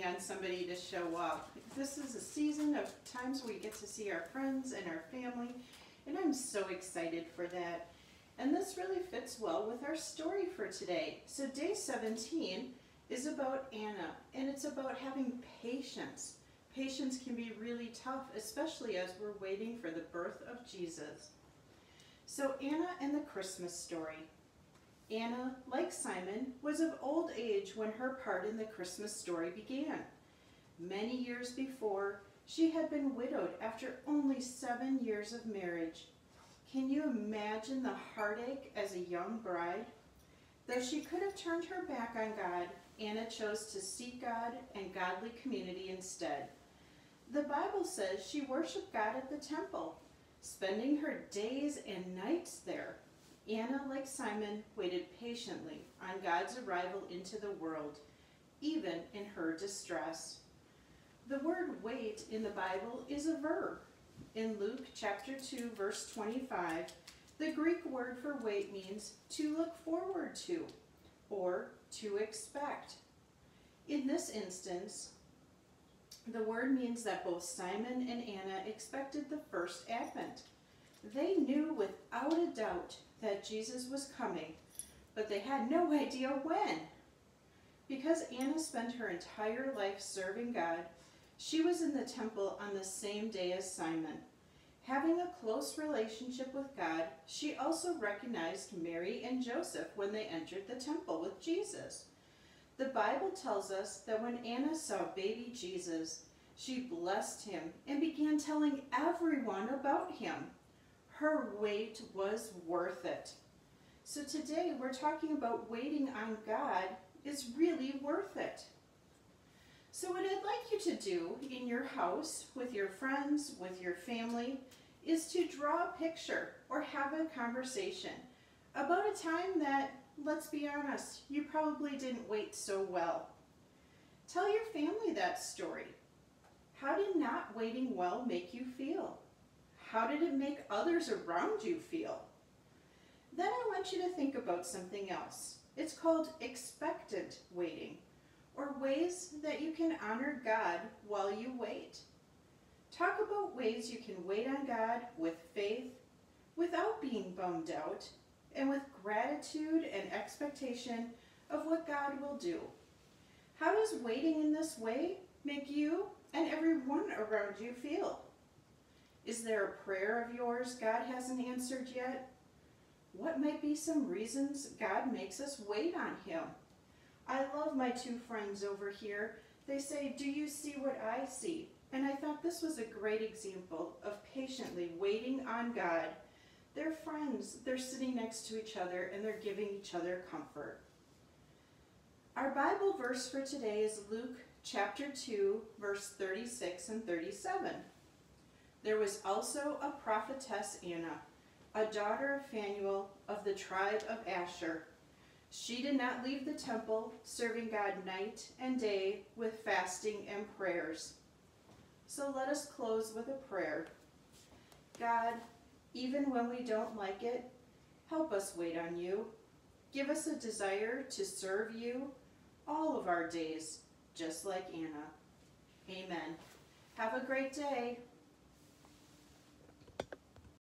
waiting on somebody to show up. This is a season of times we get to see our friends and our family, and I'm so excited for that. And this really fits well with our story for today. So day 17 is about Anna, and it's about having patience. Patience can be really tough, especially as we're waiting for the birth of Jesus. So Anna and the Christmas story. Anna, like Simon, was of old age when her part in the Christmas story began. Many years before, she had been widowed after only seven years of marriage. Can you imagine the heartache as a young bride? Though she could have turned her back on God, Anna chose to seek God and godly community instead. The Bible says she worshiped God at the temple, spending her days and nights there. Anna, like Simon, waited patiently on God's arrival into the world, even in her distress. The word wait in the Bible is a verb. In Luke chapter 2, verse 25, the Greek word for wait means to look forward to or to expect. In this instance, the word means that both Simon and Anna expected the first advent. They knew without a doubt that Jesus was coming, but they had no idea when. Because Anna spent her entire life serving God, she was in the temple on the same day as Simon. Having a close relationship with God, she also recognized Mary and Joseph when they entered the temple with Jesus. The Bible tells us that when Anna saw baby Jesus, she blessed him and began telling everyone about him her wait was worth it. So today we're talking about waiting on God is really worth it. So what I'd like you to do in your house, with your friends, with your family, is to draw a picture or have a conversation about a time that, let's be honest, you probably didn't wait so well. Tell your family that story. How did not waiting well make you feel? How did it make others around you feel? Then I want you to think about something else. It's called expectant waiting, or ways that you can honor God while you wait. Talk about ways you can wait on God with faith, without being bummed out, and with gratitude and expectation of what God will do. How does waiting in this way make you and everyone around you feel? Is there a prayer of yours God hasn't answered yet? What might be some reasons God makes us wait on him? I love my two friends over here. They say, do you see what I see? And I thought this was a great example of patiently waiting on God. They're friends. They're sitting next to each other and they're giving each other comfort. Our Bible verse for today is Luke chapter 2, verse 36 and 37. There was also a prophetess Anna, a daughter of Phanuel of the tribe of Asher. She did not leave the temple, serving God night and day with fasting and prayers. So let us close with a prayer. God, even when we don't like it, help us wait on you. Give us a desire to serve you all of our days, just like Anna. Amen. Have a great day.